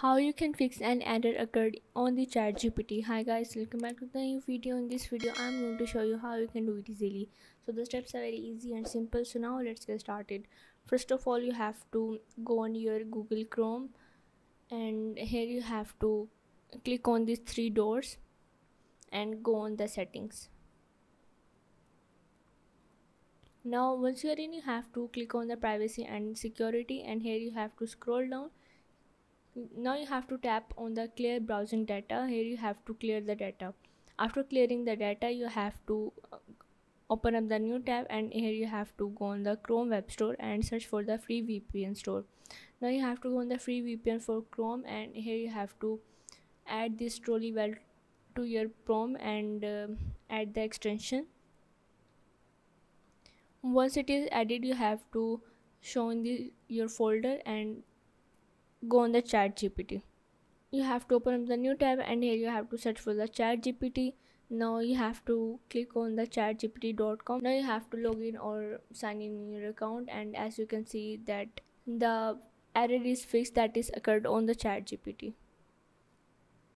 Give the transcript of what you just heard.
how you can fix an error occurred on the chat gpt hi guys welcome back to the new video. In this video i'm going to show you how you can do it easily. So the steps are very easy and simple. So now let's get started. First of all you have to go on your google chrome and here you have to click on these three doors and go on the settings. Now once you are in you have to click on the privacy and security and here you have to scroll down now you have to tap on the clear browsing data. Here you have to clear the data. After clearing the data you have to uh, open up the new tab and here you have to go on the chrome web store and search for the free vpn store. Now you have to go on the free vpn for chrome and here you have to add this trolley well to your chrome and uh, add the extension. Once it is added you have to show in the your folder and go on the chat gpt you have to open up the new tab and here you have to search for the chat gpt now you have to click on the chatgpt.com now you have to log in or sign in, your account and as you can see that the error is fixed that is occurred on the chat gpt